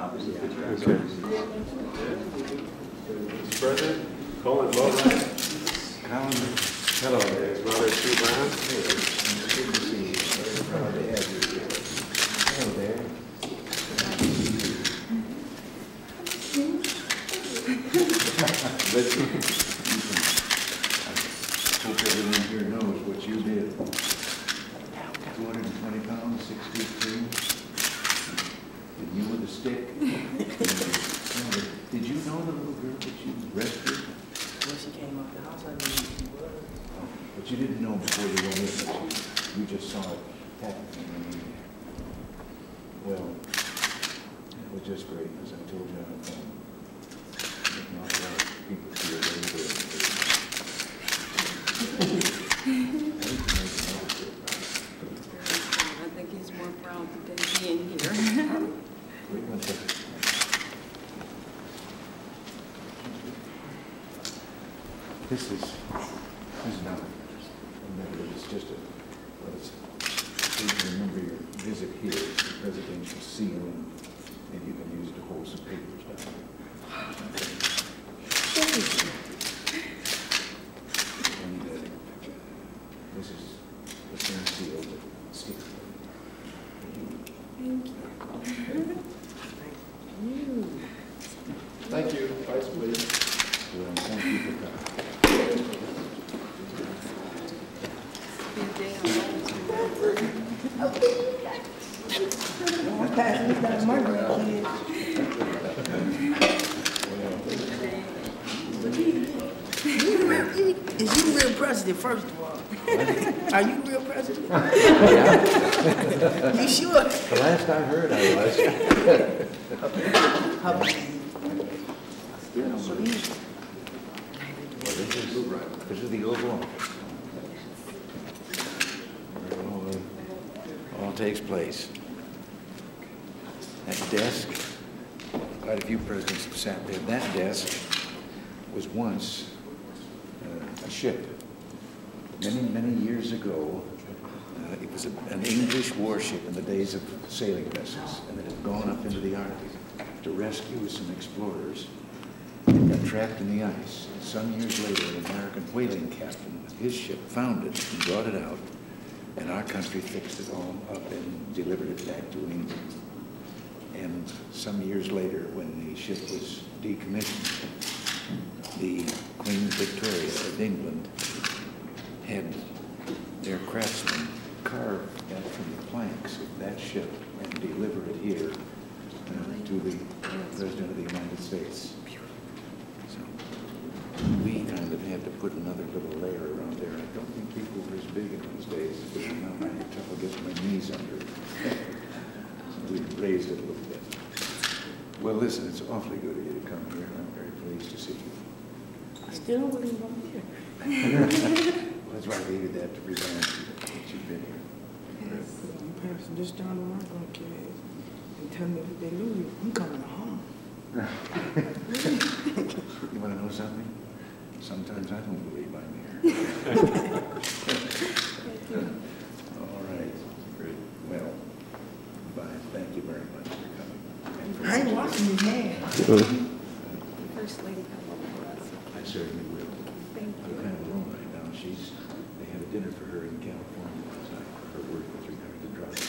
Okay. Mr. President, Collin Boatwright, hello there. brother Sue Brown. Good to see you. Hello there. Listen, I hope everyone here knows what you did. Two hundred and twenty pounds, six feet three. And you with a stick. Did you know the little girl that you rescued? When she came up the house, I knew who she was. But you didn't know before you went in, you, you just saw it happen. Well, it was just great, as I told you on the phone. Not a lot of people feel very good. I think he's more proud today being here. Wait one second. This is, this is not, remember, it's just a, well, it's, please remember your visit here, it's a presidential seal, and and you can use it to hold some papers down. And, uh, this is the same seal that sticks. Thank you. Thank you, Vice President. Well, thank you for coming. Be a day I'll always remember. I'm passing this down to my grandkids. Is you real president, first of all? Are you real president? You sure? The last I heard, I was. How about you? Still don't believe it. Well, this is, this is the Oval Office. All, all takes place. That desk, quite a few presidents have sat there. That desk was once uh, a ship. Many, many years ago, uh, it was a- an English warship in the days of sailing vessels, and it had gone up into the Arctic to rescue some explorers it got trapped in the ice. Some years later, an American whaling captain with his ship found it and brought it out, and our country fixed it all up and delivered it back to England. And some years later, when the ship was decommissioned, the Queen Victoria of England had their craftsmen carve that from the planks of that ship and deliver it here uh, to the President of the United States. So we kind of had to put another little layer around there. I don't think people were as big in those days, but now I have trouble getting my knees under it. So we raised it a little bit. Well, listen, it's awfully good of you to come here. I'm very pleased to see you. I still believe I'm here. That's why I needed that to remind you that you've been here. I'm passing this down to my grandkids and tell them if they lose, I'm coming home. You want to know something? Sometimes I don't believe I'm here. All right, great. Well, bye. Thank you very much for coming. I ain't washing his hands. First lady come over us. I certainly will. Thank I'm kind of alone right now. She's, they had a dinner for her in California last night, for her work with regard to drugs.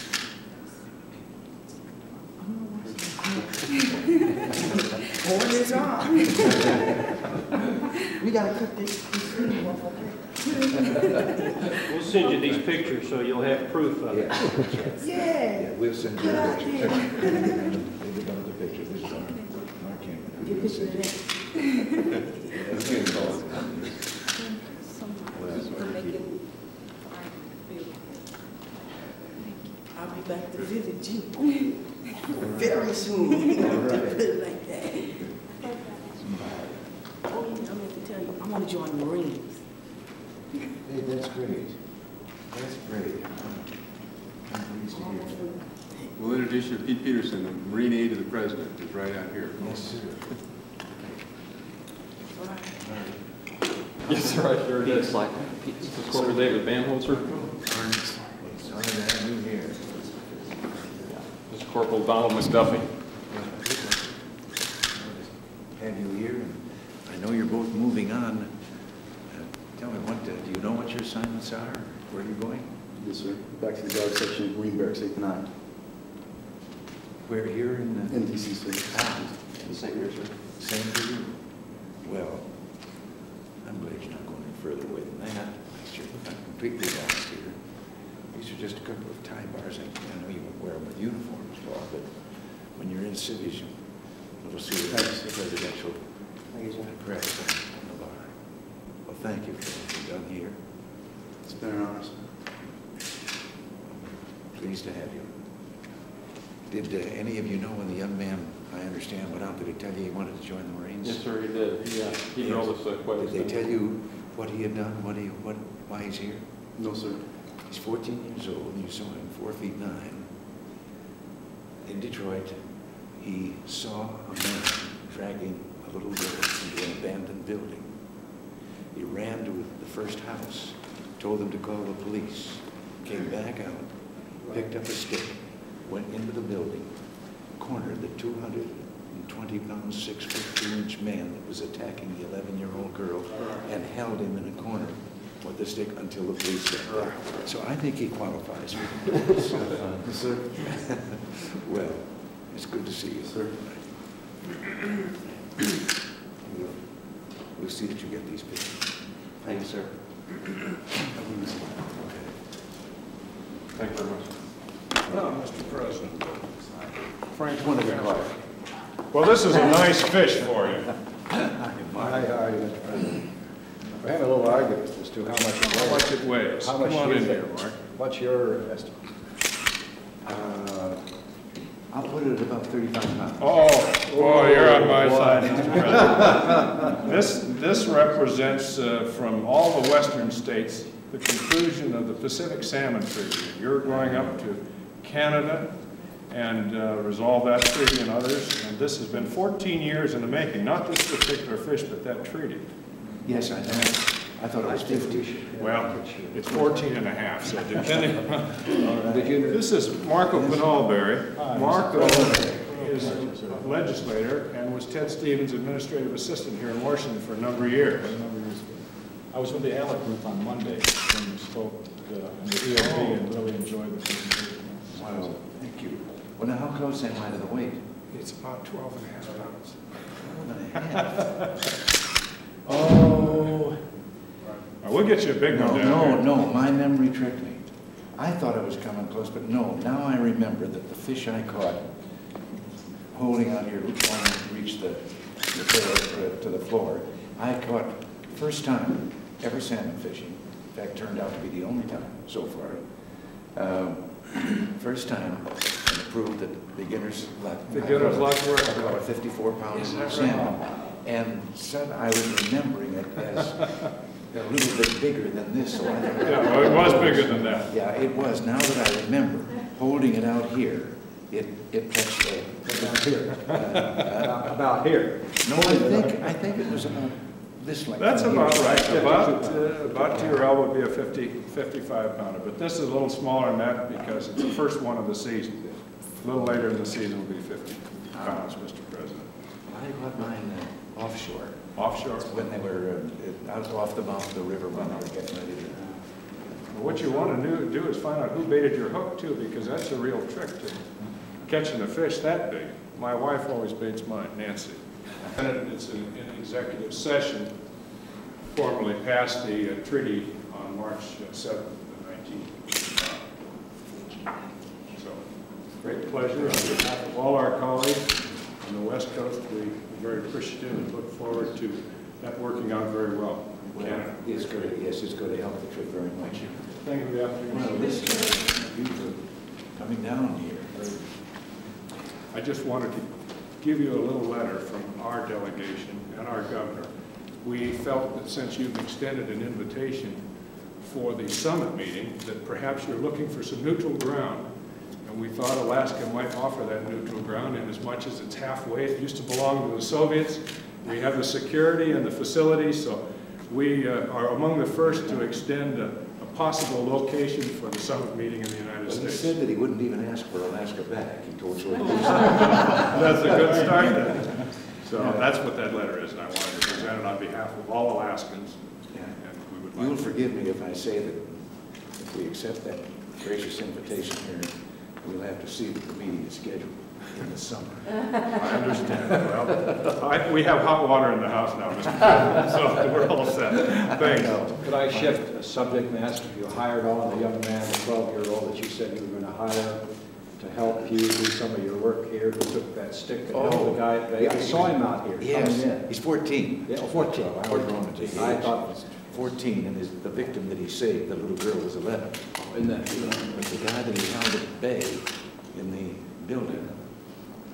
Pouring this on. We gotta cook this, this food off, okay? We'll send you these pictures so you'll have proof of it. Yeah, Yeah. yeah, we'll send you Get a picture. here. Maybe one of the pictures. This is our, our camera. Get a picture of that. great. That's great. We'll introduce you to Pete Peterson, the Marine aide to the President, who's right out here. Yes, sir. Yes, right here it is. Like, That's over there with Bamholzer. Mr. Corporal Donald McDuffie. Have you here? I know you're both moving on your assignments are? Where are you going? Yes, sir. Back to the guard section of Green Barracks 8 to 9. Where, here in the... In DC. Ah, Same here, sir. Same for you? Well, I'm glad you're not going any further away than that. I'm completely lost here. These are just a couple of tie bars. I I know you wear them with uniforms, Paul, but when you're in cities, you will see the presidential crest on the bar. Well, thank you for what you've done here. It's been an honor, sir. Pleased to have you. Did uh, any of you know when the young man, I understand, went out, did he tell you he wanted to join the Marines? Yes, sir, he did. He, uh, he drove us uh, quite Did they extensively. tell you what he had done, what he, what, why he's here? No, sir. He's 14 years old, and you saw him four feet nine. In Detroit, he saw a man dragging a little girl into an abandoned building. He ran to the first house, told them to call the police, came back out, picked up a stick, went into the building, cornered the 220-pound, 6-foot 2-inch man that was attacking the 11-year-old girl, and held him in a corner with the stick until the police got there. So I think he qualifies for the sir. Well, it's good to see you. Sir. We'll- We'll see that you get these pictures. Thank you, sir. Thank you very much. Well, Mr. President, Frank, one of the car. well, this is a nice fish for you. Hi, how are you, Mr. President? We're having a little argument as to how much it How weighs. much it weighs. How Come much on is in it? here, Mark. What's your estimate? Uh, I'll put it at about 35 pounds. Oh, boy, you're on my side, Mr. President. This, this represents, uh, from all the western states, the conclusion of the Pacific Salmon Treaty. You're going up to Canada and uh, resolve that treaty and others, and this has been 14 years in the making, not this particular fish, but that treaty. Yes, I know. I thought it was 50. Well, it's 14 and a half, so depending on... This is Marco Pinalberry. Marco is a legislator and was Ted Stevens' administrative assistant here in Washington for a number of years. I was with the ALEC group on Monday when we spoke uh, in the EOB and really enjoyed the presentation. Wow, thank you. Well, now, how close am I to the weight? It's about 12 and a half pounds. 12 and a half. Oh. We'll get you a big No, one down no, here. no, my memory tricked me. I thought I was coming close, but no, now I remember that the fish I caught holding on here, trying to reach the, the tail to- to the floor, I caught, first time ever salmon fishing, in fact, turned out to be the only time so far. Um, First time, and it proved that beginner's luck. Beginner's luck works. I caught a 54 pound Is that right? salmon, and said I was remembering it as a little bit bigger than this, so I thought. Yeah, well, it was bigger than that. Yeah, it was. Now that I remember, holding it out here, it, it touched the, about here? uh, About here? no, I think, I think it was about this length. That's here. about right. About, uh, about to your elbow would be a 50, 55 pounder, but this is a little smaller than that because it's the first one of the season. A little later in the season will be 50 pounds, Mr. President. I caught mine uh, offshore, Offshore. when they were uh, out off the mouth of the river when they were getting ready to. What you want to do, do is find out who baited your hook too, because that's a real trick to catching a fish that big. My wife always baits mine, Nancy. And it's in in executive session, formally passed the uh, treaty on March uh, 7th, of 19. So, great pleasure on behalf of all our colleagues on the West Coast. We- We're very appreciative and look forward to that working out very well in Well, Canada. it's going to, yes, it's going to help the trip very much. Thank you for the opportunity. Well, this, you for coming down here. I just wanted to give you a little letter from our delegation and our governor. We felt that since you've extended an invitation for the summit meeting, that perhaps you're looking for some neutral ground. And we thought Alaska might offer that neutral ground in as much as it's halfway. It used to belong to the Soviets. We have the security and the facilities, so we uh, are among the first to extend a a possible location for the summit meeting in the United Well, he said that he wouldn't even ask for Alaska back. He told you. That's a good start then. So that's what that letter is, and I wanted to present it on behalf of all Alaskans, Yeah. and we would You will like. forgive me if I say that if we accept that gracious invitation here, we'll have to see that the meeting is scheduled in the summer. I understand, well, I, we have hot water in the house now, Mr. President, so we're all set. Thanks. Could I shift a subject and ask if you hired on the young man, the 12-year-old that you said you were going to hire to help you do some of your work here, who took that stick and held the guy? Oh, yeah, I saw him out here coming Yes, in. he's 14. Yeah, 14. I Or was grown wrong. at the I thought it was 14, and his, the victim that he saved, the little girl, was 11. in that. But the guy that he held at bay in the building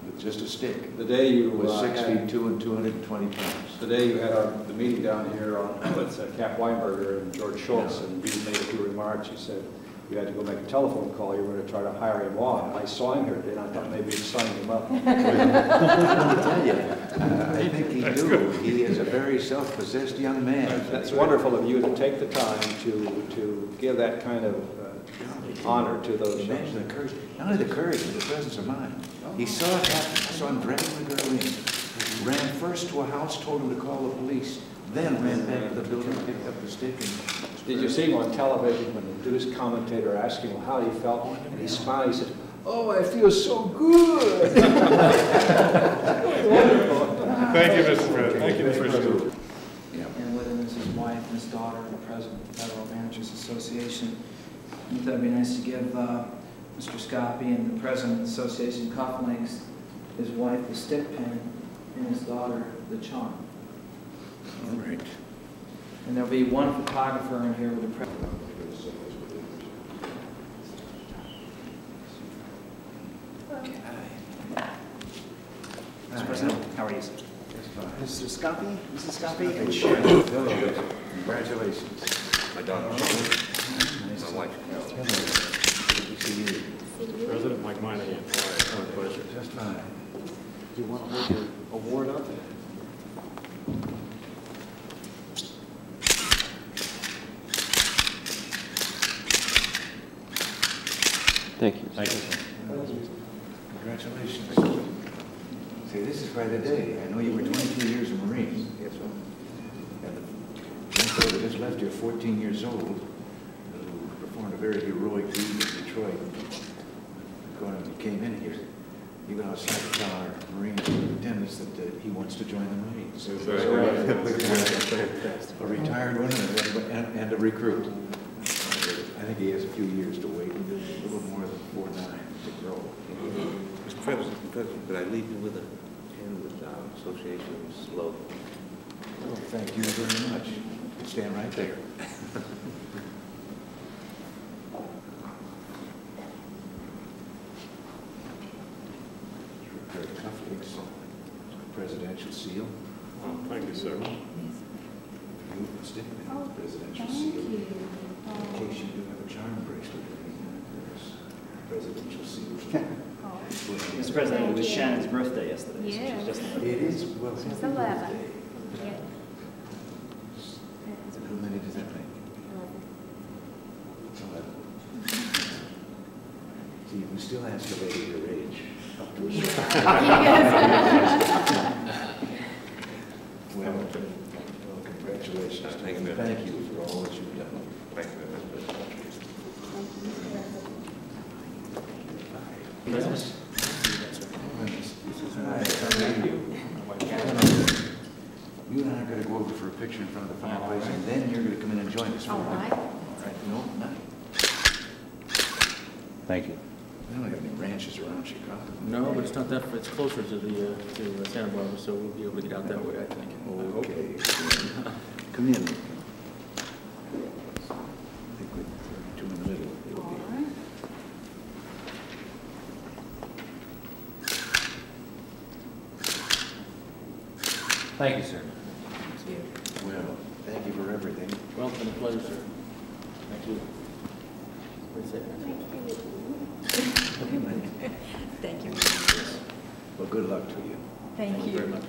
with just a stick The day you was uh, six had- feet two and 220 pounds. The day you had our, the meeting down here on, with uh, Cap Weinberger and George Shultz, and you made a few remarks, you said you had to go make a telephone call, you were going to try to hire him on. I saw him here today, and I thought maybe you'd sign him up. Let me tell you, uh, I think he do. He is a very self-possessed young man. That's wonderful of you to take the time to, to give that kind of uh, honor to those young Imagine the courage, not only the courage, but the presence of mind. He saw it happen, saw him dragging the girl in, ran first to a house, told him to call the police, then ran back to the building, picked up the stick and... Did you see him on television when the news commentator asked him how he felt? And he smiled, he said, "Oh, I feel so good." Thank you, Mr. President. Thank you, Mr. President. And with him is his wife and his daughter, and the president of the Federal Managers Association. I think that'd be nice to give uh, Mr. Scoppy and the president of the association cufflinks, his wife the stick pin, and his daughter the charm. All right. And there'll be one photographer in here with the president. Okay. Mr. President, how are you? sir? That's fine. Mr. Scoppy, Mrs. Scoppy? Congratulations. My daughter. My wife. Good to see you. President Mike Moynihan, my pleasure. Just fine. Do you want to hold your award up? Thank you. Thank you. Congratulations. See, this is by the day. I know you were 22 years a Marine. Yes, sir. And the young fellow that just left here, 14 years old, who performed a very heroic deed in Detroit. Going, he came in here. He went outside to tell our Marine lieutenants that uh, he wants to join the Marines. So, A retired one and a- and and a recruit. I think he has a few years to wait, a little more than four nine to grow. Mr. President, Mr. President, could I leave you with a pen with uh, our association's logo? Oh, Thank you very much. Stand right there. Pair of presidential seal. Oh, thank you, sir. You can stick oh, the presidential seal. In case you do have a charm bracelet, there's presidential seal. Mr. President, it was Shannon's birthday yesterday. so Yeah. she's just- It is, well, happy It's eleven. birthday. Yeah. How many does that make? Eleven. See, you can still ask a lady your age. up to a certain- Well, well, congratulations. Thank you. Thank you for all that you've done. Thank you, Mr. President. Hi, how are you? You and I are gonna go over for a picture in front of the fireplace, and then you're gonna come in and join us. for a All minute. right. All right, no, not. Thank you. We don't have any ranches around Chicago. No, but it's not that, far. it's closer to the, uh, to uh, Santa Barbara, so we'll be able to get out that way, I think. Okay. Come in. I think we, two in the middle. It'll be- Thank you, sir. Well, thank you for everything. Well, it's been a pleasure, sir. Thank you. Thank you. Well, good luck to you. Thank you. very much.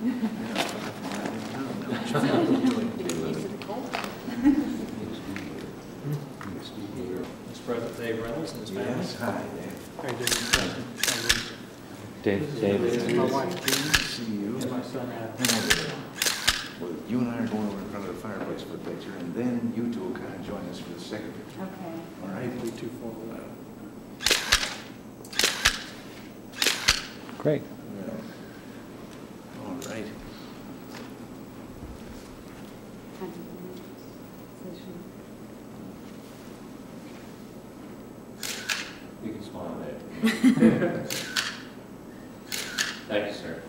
Mr. President, Dave Reynolds and his family. Yes, hi, Dave. Dave Dave, David. My wife, Jean, See you. and my son, Adam. Hang on there. Well, you and I are going over in front of the fireplace for a picture, and then you two will kind of join us for the second picture. Okay. All right? Be too forward. Great. All right. You can smile there. Thank you, sir.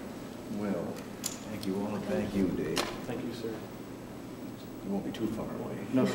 Well, thank you all, and thank you, Dave. Thank you, sir. You won't be too far away. No, sir. All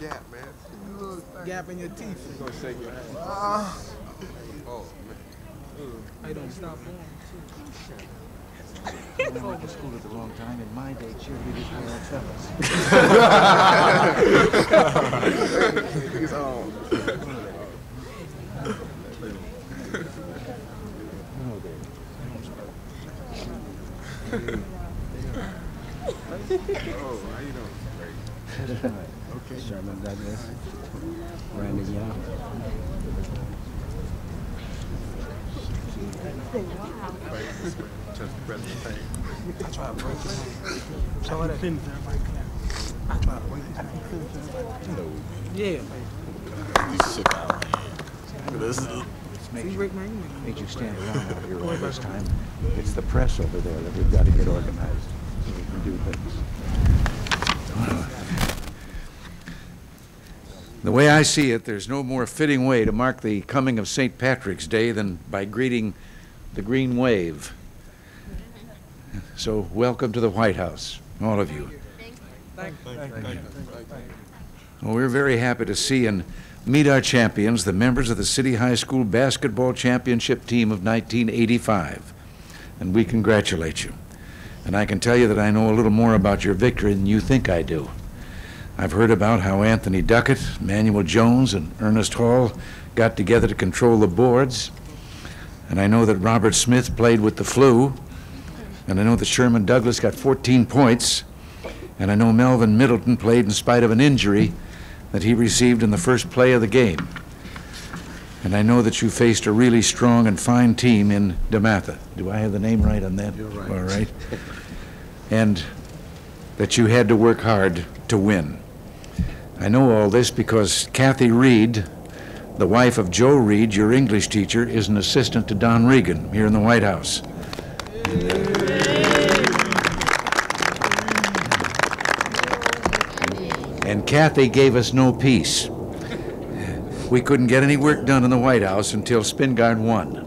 Gap man. Gap in your teeth. Gonna shake your hand. Ah. Oh, man. I don't stop I went to school at the wrong time. In my day, cheerleaders were all fellas. He's on. Oh, oh, how you doing? Okay. Sherman Douglas, Randy Young. You. I try to break clap. I try to break hand. Yeah. You you, break my hand. makes you stand around out here all this time. It's the press over there that we've got to get organized so we can do things. The way I see it, there's no more fitting way to mark the coming of St. Patrick's Day than by greeting the Green Wave. So, welcome to the White House, all of you. Well, we're very happy to see and meet our champions, the members of the City High School Basketball Championship Team of 1985. And we congratulate you. And I can tell you that I know a little more about your victory than you think I do. I've heard about how Anthony Duckett, Manuel Jones, and Ernest Hall got together to control the boards. And I know that Robert Smith played with the flu. And I know that Sherman Douglas got 14 points. And I know Melvin Middleton played in spite of an injury that he received in the first play of the game. And I know that you faced a really strong and fine team in DeMatha. Do I have the name right on that? You're right. All right. And that you had to work hard to win. I know all this because Kathy Reed, the wife of Joe Reed, your English teacher, is an assistant to Don Regan here in the White House. And Kathy gave us no peace. We couldn't get any work done in the White House until Spingarn won.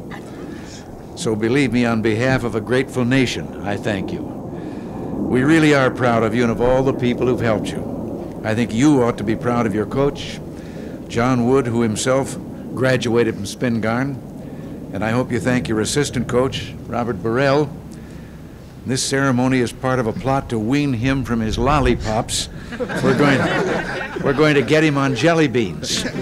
So believe me, on behalf of a grateful nation, I thank you. We really are proud of you and of all the people who've helped you. I think you ought to be proud of your coach, John Wood, who himself graduated from Spingarn. And I hope you thank your assistant coach, Robert Burrell. This ceremony is part of a plot to wean him from his lollipops. We're going, we're going to get him on jelly beans. and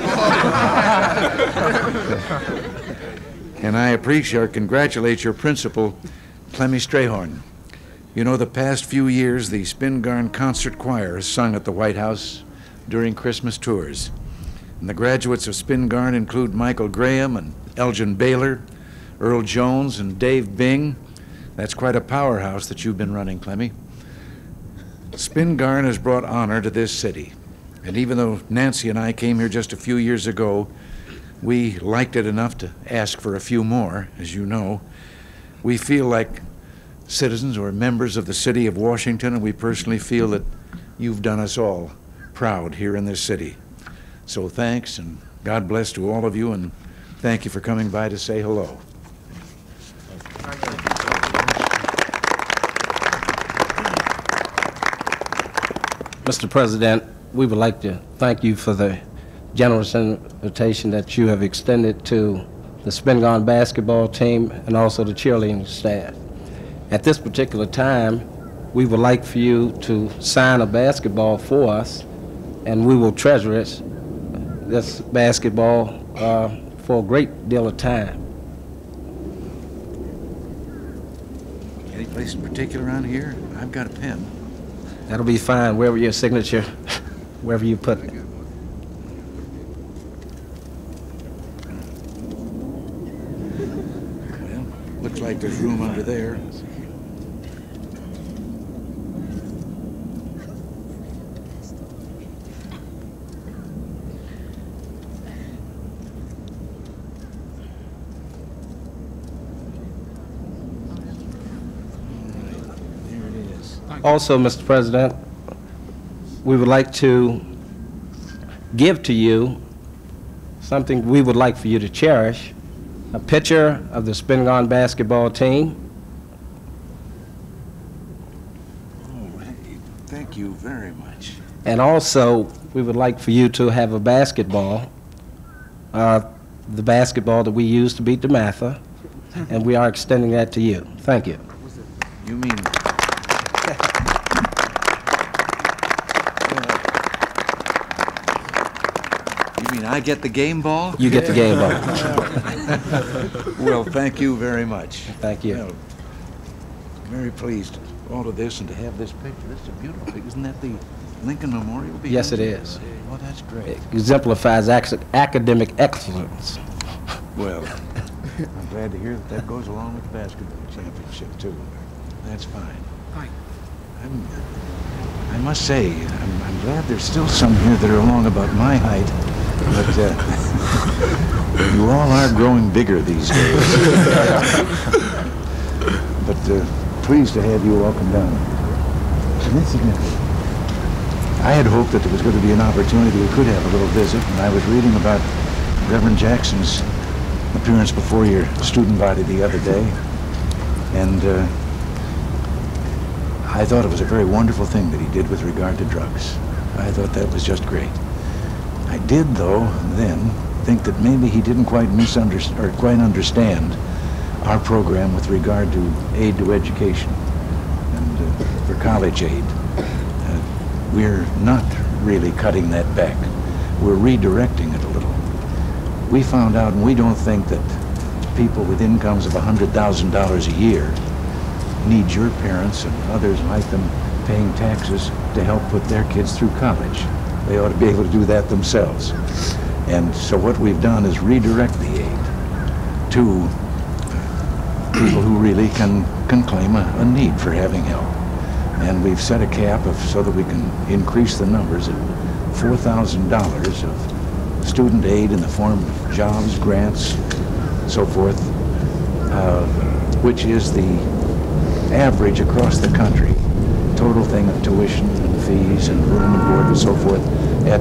I appreciate or congratulate your principal, Clemmy Strayhorn. You know, the past few years, the Spingarn Concert Choir has sung at the White House during Christmas tours. And the graduates of Spingarn include Michael Graham and Elgin Baylor, Earl Jones, and Dave Bing. That's quite a powerhouse that you've been running, Clemmy. Spingarn has brought honor to this city. And even though Nancy and I came here just a few years ago, we liked it enough to ask for a few more, as you know. We feel like citizens or members of the city of Washington, and we personally feel that you've done us all proud here in this city. So thanks, and God bless to all of you, and thank you for coming by to say hello. Mr. President, we would like to thank you for the generous invitation that you have extended to the Spingarn basketball team and also the cheerleading staff. At this particular time, we would like for you to sign a basketball for us, and we will treasure it, this basketball, uh, for a great deal of time. Any place in particular around here? I've got a pen. That'll be fine, wherever your signature, wherever you put it. Well, looks like there's room under there. There it is. Also, Mr. President, we would like to give to you something we would like for you to cherish, a picture of the Spingarn basketball team, Oh, thank you very much. and also, we would like for you to have a basketball, uh, the basketball that we used to beat DeMatha, and we are extending that to you. Thank you. You mean... You mean I get the game ball? You get the game ball. Well, thank you very much. Thank you. Well, Very pleased, all of this, and to have this picture. This is a beautiful picture. Isn't that the Lincoln Memorial? behind Yes, it you? is. Well, that's great. It exemplifies ac- academic excellence. Well, I'm glad to hear that that goes along with the basketball championship, too. That's fine. I'm, I must say, I'm, I'm glad there's still some here that are along about my height, but uh, you all are growing bigger these days. but uh, pleased to have you all come down. I had hoped that there was going to be an opportunity we could have a little visit, and I was reading about Reverend Jackson's appearance before your student body the other day, and uh, I thought it was a very wonderful thing that he did with regard to drugs. I thought that was just great. I did, though, then think that maybe he didn't quite misunderstand or quite understand our program with regard to aid to education and uh, for college aid. Uh, we're not really cutting that back. We're redirecting it a little. We found out, and we don't think that people with incomes of $100,000 a year need your parents and others like them paying taxes to help put their kids through college. They ought to be able to do that themselves. And so what we've done is redirect the aid to people who really can, can claim a, a need for having help. And we've set a cap of, so that we can increase the numbers at $4,000 of student aid in the form of jobs, grants, so forth, uh, which is the average across the country, total thing of tuition and fees and room and board and so forth at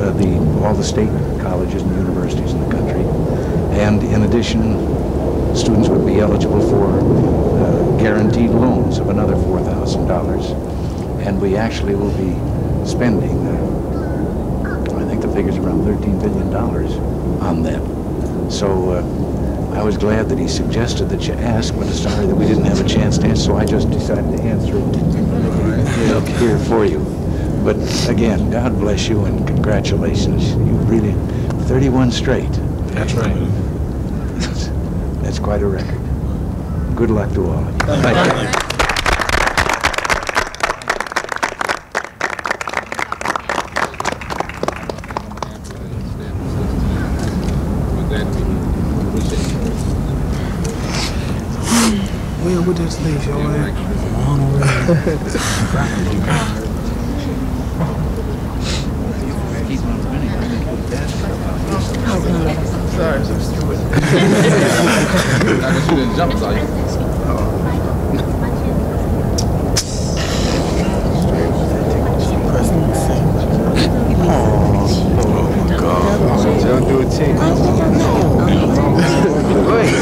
uh, the, all the state colleges and universities in the country. And in addition, students would be eligible for uh, guaranteed loans of another $4,000. And we actually will be spending, uh, I think the figure's around $13 billion on that. So uh, I was glad that he suggested that you ask, but sorry that we didn't have a chance to answer, so I just decided to answer it here for you. But again, God bless you and congratulations. You really, 31 straight. That's right. That's, that's quite a record. Good luck to all of you. Thank you. Well, we just leave your ass. Keep on. I think you'll dance for about this. Sorry, so stupid. I guess you didn't jump, saw you. Oh my God! Don't do a team. Go ahead,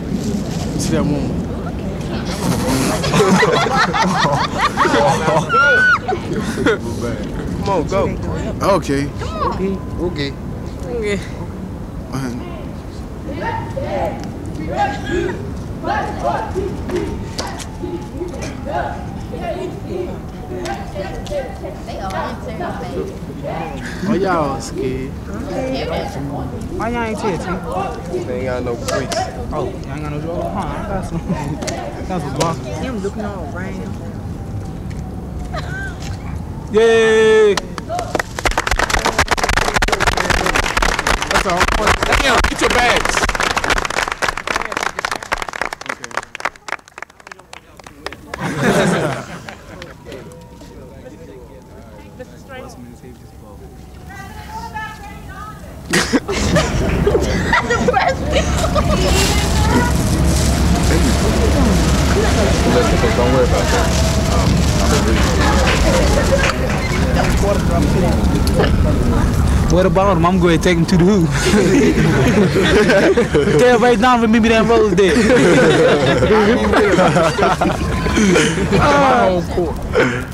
Let me see that woman. Come on, go. Okay. Okay. Okay. Okay. Oh, y'all scared. Why y'all ain't tell T? They ain't got no bricks. Oh, y'all ain't got no draw? Huh, I got some. got some boxes. Him looking all round. Yay! That's all. Damn, get your bags. What about him? I'm going to take him to the hoop. Tell Ray Donovan meet me that rose there. My home court.